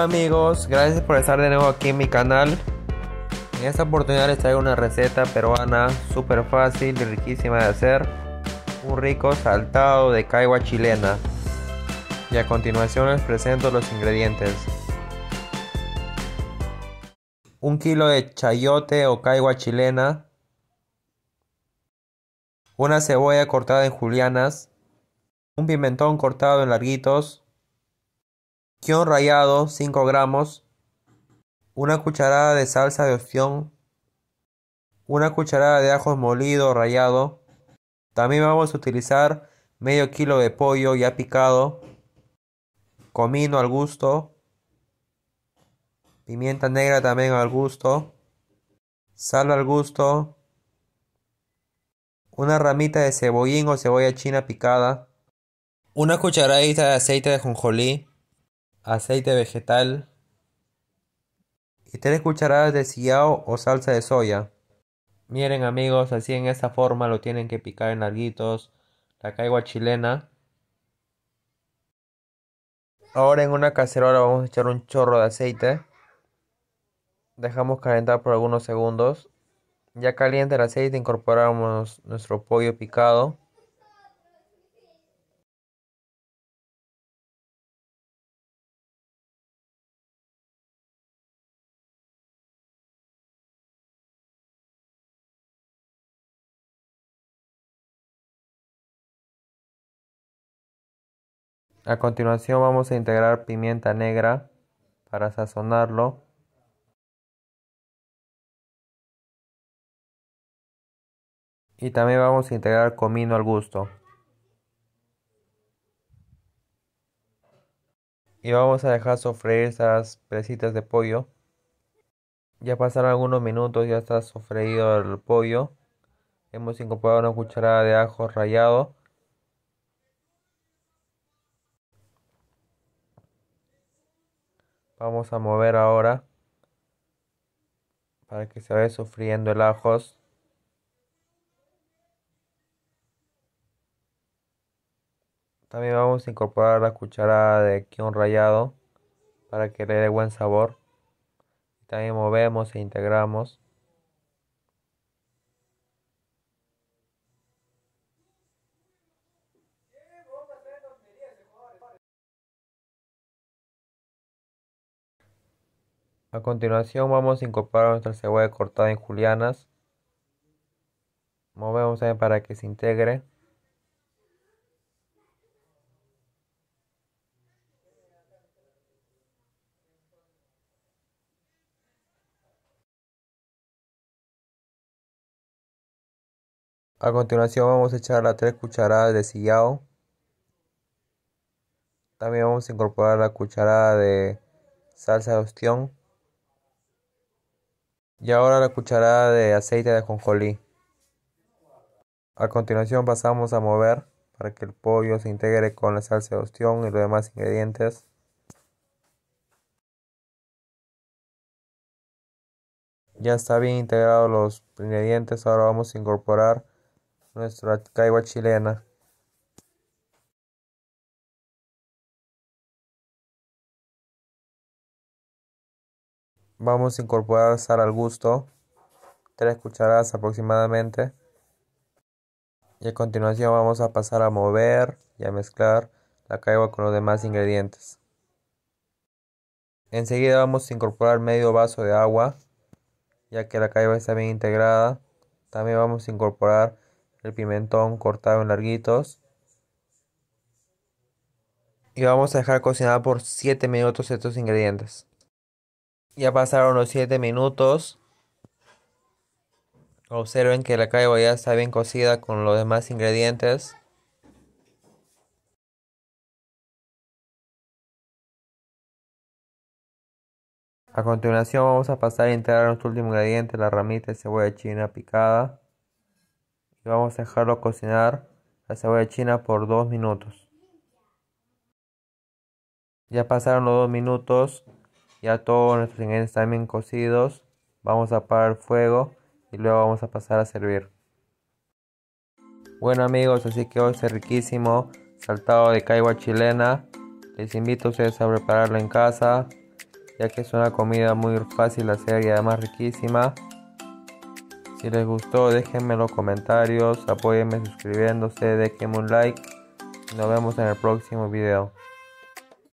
Hola amigos, gracias por estar de nuevo aquí en mi canal. En esta oportunidad les traigo una receta peruana súper fácil y riquísima de hacer. Un rico saltado de caigua chilena. Y a continuación les presento los ingredientes. Un kilo de chayote o caigua chilena. Una cebolla cortada en julianas. Un pimentón cortado en larguitos. Kion rallado 5 gramos. Una cucharada de salsa de ostión. Una cucharada de ajos molido rallado. También vamos a utilizar medio kilo de pollo ya picado. Comino al gusto. Pimienta negra también al gusto. Sal al gusto. Una ramita de cebollín o cebolla china picada. Una cucharadita de aceite de jonjolí aceite vegetal y 3 cucharadas de sillao o salsa de soya. Miren amigos, así en esta forma lo tienen que picar en larguitos, la caigua chilena. Ahora en una cacerola vamos a echar un chorro de aceite. Dejamos calentar por algunos segundos. Ya caliente el aceite incorporamos nuestro pollo picado. A continuación vamos a integrar pimienta negra para sazonarlo. Y también vamos a integrar comino al gusto. Y vamos a dejar sofreír esas presitas de pollo. Ya pasaron algunos minutos, ya está sofreído el pollo. Hemos incorporado una cucharada de ajo rallado Vamos a mover ahora para que se vaya sufriendo el ajos. También vamos a incorporar la cucharada de kion rallado para que le dé buen sabor. También movemos e integramos. A continuación vamos a incorporar nuestra cebolla cortada en julianas. Movemos también para que se integre. A continuación vamos a echar las 3 cucharadas de sillao. También vamos a incorporar la cucharada de salsa de ostión. Y ahora la cucharada de aceite de ajonjolí. A continuación pasamos a mover para que el pollo se integre con la salsa de ostión y los demás ingredientes. Ya está bien integrados los ingredientes, ahora vamos a incorporar nuestra caigua chilena. Vamos a incorporar sal al gusto, 3 cucharadas aproximadamente. Y a continuación vamos a pasar a mover y a mezclar la caigua con los demás ingredientes. Enseguida vamos a incorporar medio vaso de agua, ya que la caigua está bien integrada. También vamos a incorporar el pimentón cortado en larguitos. Y vamos a dejar cocinar por 7 minutos estos ingredientes. Ya pasaron los 7 minutos. Observen que la caigua ya está bien cocida con los demás ingredientes. A continuación vamos a pasar a integrar nuestro último ingrediente, la ramita de cebolla china picada. Y vamos a dejarlo cocinar la cebolla china por 2 minutos. Ya pasaron los 2 minutos. Ya todos nuestros ingredientes están bien cocidos. Vamos a apagar el fuego y luego vamos a pasar a servir. Bueno amigos, así que hoy este riquísimo saltado de caigua chilena. Les invito a ustedes a prepararlo en casa. ya que es una comida muy fácil de hacer y además riquísima. Si les gustó déjenme los comentarios, apóyenme suscribiéndose, déjenme un like nos vemos en el próximo video.